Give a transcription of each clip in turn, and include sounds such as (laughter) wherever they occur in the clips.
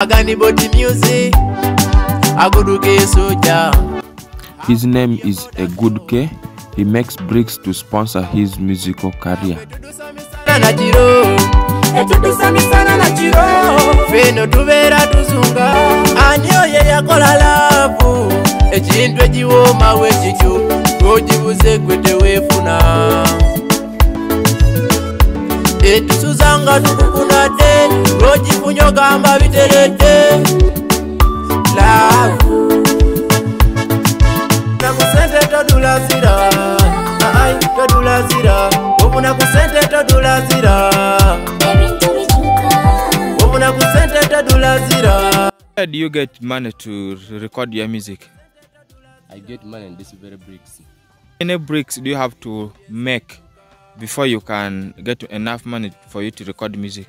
Aganibody music, Aguduke soldier. His name is Egudke. He makes bricks to sponsor his musical career. Sana na chiro, etutusamisana na kiro feno tubeera tuzunga. Ani oyo yakola laavu, ekintu ekiwooma we kikyo, lw'okibuze gwe teweefuna. Etusuzanga tukukunadde, lw'okifunye ogamba biteredde. Laavu. Na ku sente todulazira, ai todulazira, obuna ku sente todulazira. obuna ku sente todulazira Where do you get money to record your music? I get money in this very bricks. How many bricks do you have to make before you can get enough money for you to record music?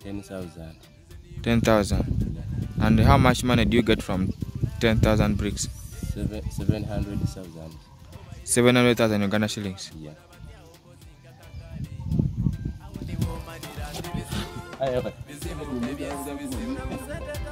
Ten thousand. 10,000. And how much money do you get from 10,000 bricks? Seven seven hundred thousand. 700,000 Uganda shillings. Yeah. (laughs)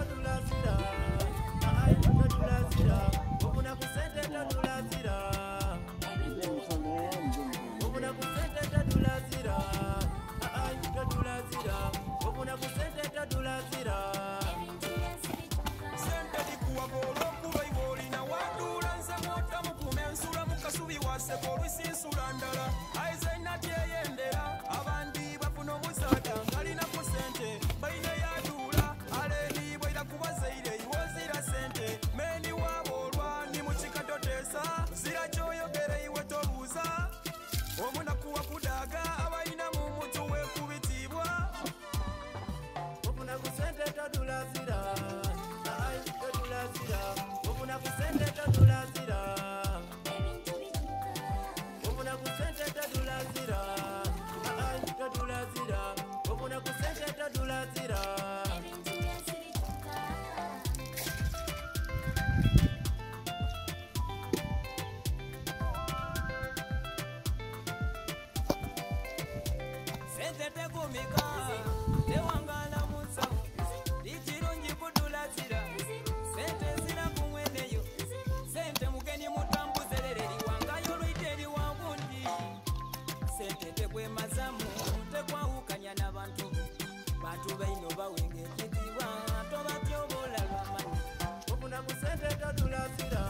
todulasira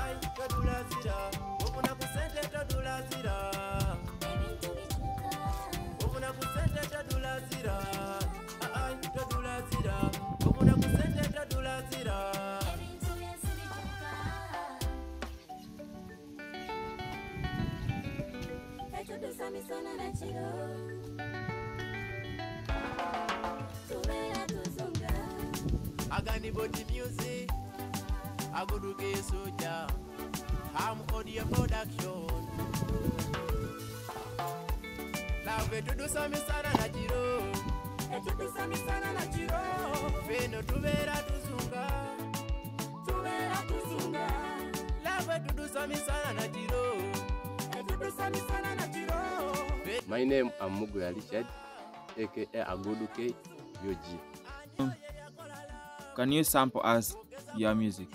ai todulasira ofuna ku sente todulasira ofuna ku sente todulasira ai todulasira ofuna ku sente todulasira tudusa misono nakiro tubeera tuzunga. Agani body music. Aguduke soldier, Ham audio production. Lave tudusamisana na chiro, etutusamisana na feno tuzunga. tuzunga Lave tudusamisana na chiro, etutusamisana na My name is Muguya Richard, aka Agoduke Yoji. Can you sample us your music?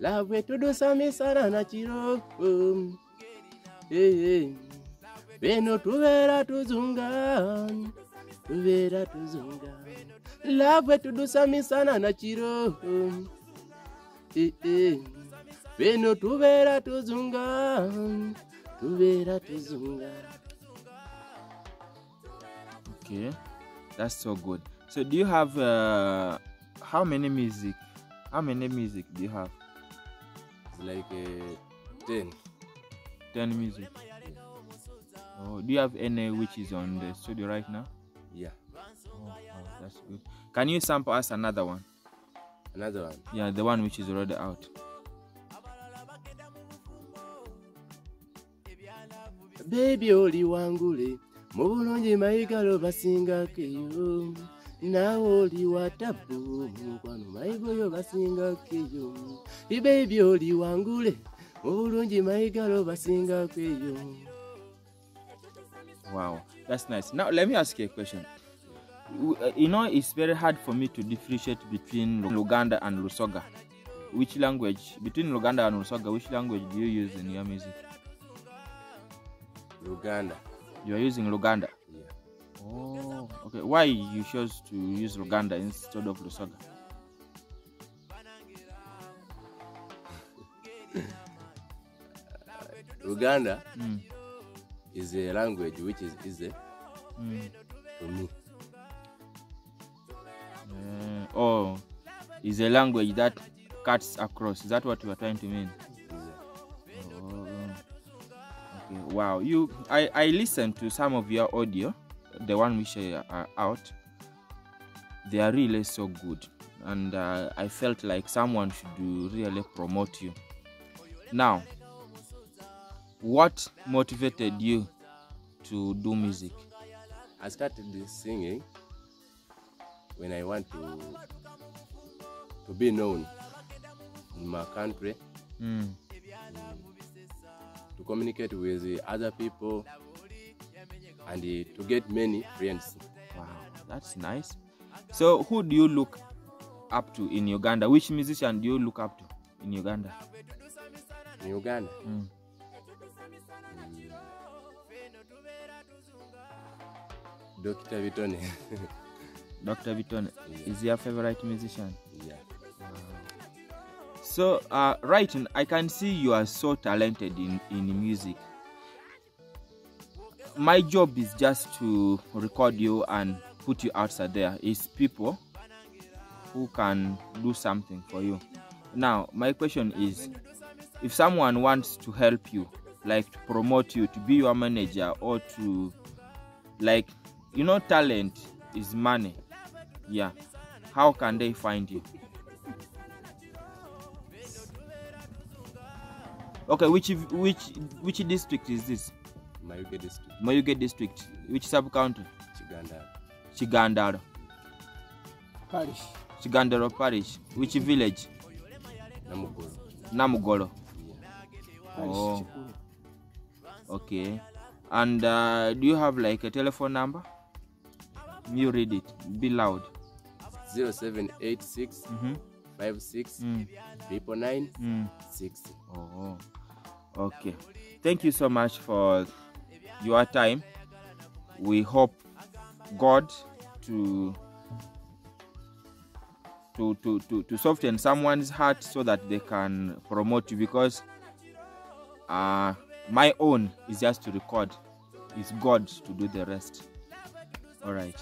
Love tudusamisana na kiro. Um, eh, eh. Beno tubeera tuzunga. Tubeera tuzunga. Love tudusamisana na kiro. Um, eh, eh. Beno tubeera tuzunga. Tubeera tuzunga. Okay, that's so good. So, do you have uh, how many music? How many music do you have? It's like uh, 10. 10 music. Oh, do you have any which is on the studio right now? Yeah. Oh, wow, that's good. Can you sample us another one? Another one. Yeah, the one which is already out. beebi oli wangule mu bulungi mayigalo basingakeyo naawe oli watabu mukwano mayigoyo basingakeyo beebi oli wangule mu bulungi mayigalo basingakeyo Wow, that's nice. Now let me ask you a question. uh, you know, it's very hard for me to differentiate between Luganda and Lusoga. Which language between Luganda and Lusoga? Which language do you use in your music? Luganda. You are using Luganda. Yeah. Oh, okay. Why you chose to use Luganda instead of Lusoga? Luganda (laughs) Mm. is a language which is easy Mm. to me. Uh, oh, is a language that cuts across. Is that what you are trying to mean? Yeah. Oh, okay. Wow. You, I, I listened to some of your audio, the one which are are out. They are really so good, and uh, I felt like someone should really promote you. Now, what motivated you to do music? I started this singing when I want to to be known in my country, Mm. to communicate with the other people, and uh, to get many friends. Wow, that's nice. So, who do you look up to in Uganda? Which musician do you look up to in Uganda? In Uganda, Mm. Dr. Vitone. (laughs) Dr. Vitone Yeah. is your favorite musician. yeah. So, uh, right, I can see you are so talented in, in music. My job is just to record you and put you outside there. It's people who can do something for you. Now, my question is if someone wants to help you, like to promote you, to be your manager, or to, like, you know, talent is money. Yeah. How can they find you? Okay, which which which district is this? Mayuge district, Mayuge district. Which sub county? Chiganda, Chigandaro. parish Chigandaro parish. Which village? Namugolo. Namugolo. parish Oh. Okay. And uh, do you have like a telephone number? You read it. Be loud. 0786 Mm-hmm. 56 Mm. triple nine Mm. 60. Oh. Okay. Thank you so much for your time. We hope God to to, to, to, to soften someone's heart so that they can promote you because uh, my own is just to record. It's God to do the rest. All right.